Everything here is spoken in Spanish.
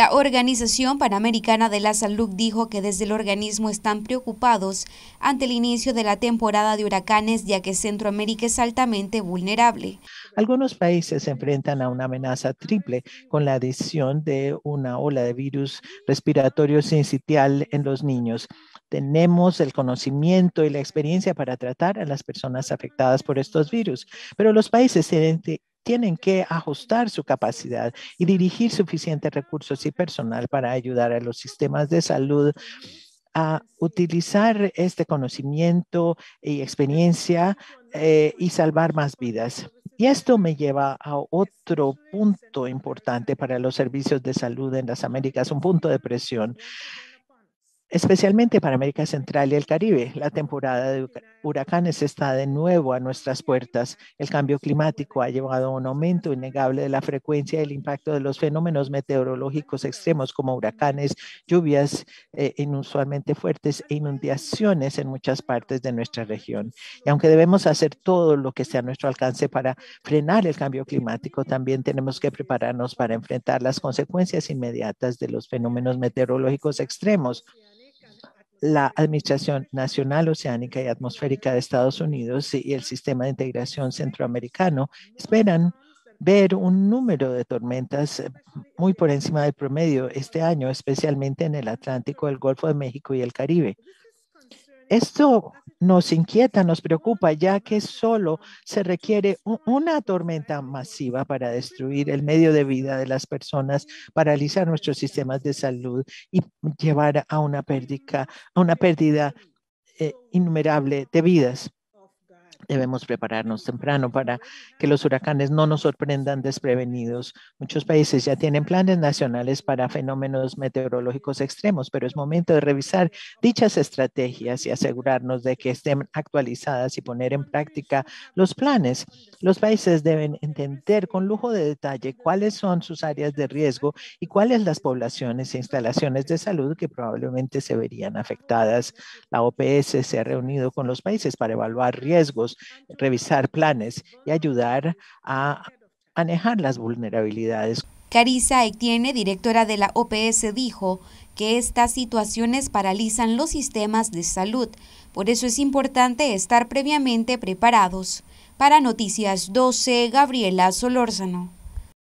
La Organización Panamericana de la Salud dijo que desde el organismo están preocupados ante el inicio de la temporada de huracanes ya que Centroamérica es altamente vulnerable. Algunos países se enfrentan a una amenaza triple con la adición de una ola de virus respiratorio sincitial en los niños. Tenemos el conocimiento y la experiencia para tratar a las personas afectadas por estos virus, pero los países tienen tienen que ajustar su capacidad y dirigir suficientes recursos y personal para ayudar a los sistemas de salud a utilizar este conocimiento y experiencia eh, y salvar más vidas. Y esto me lleva a otro punto importante para los servicios de salud en las Américas, un punto de presión especialmente para América Central y el Caribe. La temporada de huracanes está de nuevo a nuestras puertas. El cambio climático ha llevado a un aumento innegable de la frecuencia y el impacto de los fenómenos meteorológicos extremos como huracanes, lluvias eh, inusualmente fuertes e inundaciones en muchas partes de nuestra región. Y aunque debemos hacer todo lo que esté a nuestro alcance para frenar el cambio climático, también tenemos que prepararnos para enfrentar las consecuencias inmediatas de los fenómenos meteorológicos extremos la Administración Nacional Oceánica y Atmosférica de Estados Unidos y el Sistema de Integración Centroamericano esperan ver un número de tormentas eh, muy por encima del promedio este año, especialmente en el Atlántico, el Golfo de México y el Caribe. Esto nos inquieta, nos preocupa, ya que solo se requiere una tormenta masiva para destruir el medio de vida de las personas, paralizar nuestros sistemas de salud y llevar a una pérdida, a una pérdida eh, innumerable de vidas. Debemos prepararnos temprano para que los huracanes no nos sorprendan desprevenidos. Muchos países ya tienen planes nacionales para fenómenos meteorológicos extremos, pero es momento de revisar dichas estrategias y asegurarnos de que estén actualizadas y poner en práctica los planes. Los países deben entender con lujo de detalle cuáles son sus áreas de riesgo y cuáles las poblaciones e instalaciones de salud que probablemente se verían afectadas. La OPS se ha reunido con los países para evaluar riesgos revisar planes y ayudar a manejar las vulnerabilidades. Carissa Etienne, directora de la OPS, dijo que estas situaciones paralizan los sistemas de salud. Por eso es importante estar previamente preparados. Para Noticias 12, Gabriela Solórzano.